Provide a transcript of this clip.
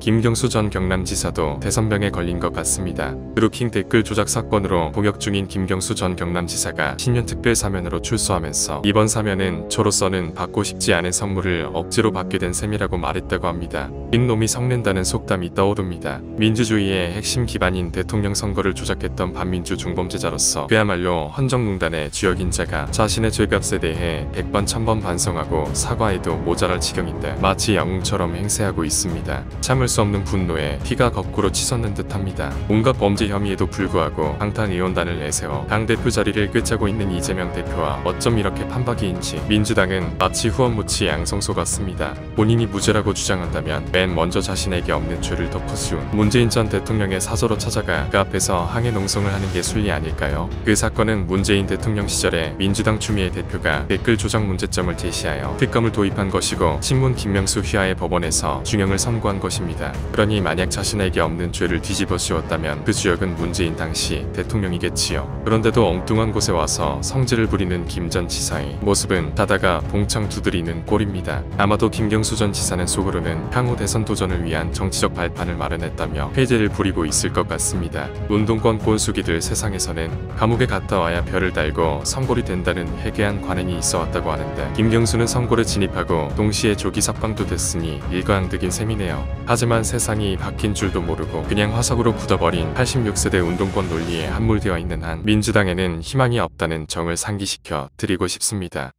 김경수 전 경남지사도 대선병에 걸린 것 같습니다. 드루킹 댓글 조작 사건으로 복역 중인 김경수 전 경남지사가 신년 특별 사면으로 출소하면서 이번 사면은 저로서는 받고 싶지 않은 선물을 억지로 받게 된 셈이라고 말했다고 합니다. 빅놈이 성낸다는 속담이 떠오릅니다. 민주주의의 핵심 기반인 대통령 선거를 조작했던 반민주 중범죄자로서 그야말로 헌정농단의 주역인 자가 자신의 죄값에 대해 100번 1000번 반성하고 사과해도 모자랄 지경인데 마치 영웅처럼 행세하고 있습니다. 참을 수 없는 분노에 피가 거꾸로 치솟는 듯합니다. 온갖 범죄 혐의에도 불구하고 방탄의원단을 내세워 당대표 자리를 꿰차고 있는 이재명 대표와 어쩜 이렇게 판박이인지 민주당은 마치 후원무치 양성소 같습니다. 본인이 무죄라고 주장한다면 맨 먼저 자신에게 없는 죄를 덮어씌운 문재인 전 대통령의 사저로 찾아가 그 앞에서 항해 농성을 하는 게 순리 아닐까요? 그 사건은 문재인 대통령 시절에 민주당 추미애 대표가 댓글 조작 문제점을 제시하여 특검을 도입한 것이고 신문 김명수 휘하의 법원에서 중형을 선고한 것입니다. 그러니 만약 자신에게 없는 죄를 뒤집어 씌웠다면 그 주역은 문재인 당시 대통령이겠지요. 그런데도 엉뚱한 곳에 와서 성질을 부리는 김 전 지사의 모습은 다다가 봉창 두드리는 꼴입니다. 아마도 김경수 전 지사는 속으로는 향후 대선 도전을 위한 정치적 발판을 마련했다며 회제를 부리고 있을 것 같습니다. 운동권 꼰수기들 세상에서는 감옥에 갔다 와야 별을 달고 선골이 된다는 해괴한 관행이 있어 왔다고 하는데 김경수는 선골에 진입하고 동시에 조기 삭방도 됐으니 일거양득인 셈이네요. 하지만 세상이 바뀐 줄도 모르고 그냥 화석으로 굳어버린 86세대 운동권 논리에 함몰되어 있는 한 민주당에는 희망이 없다는 정을 상기시켜 드리고 싶습니다.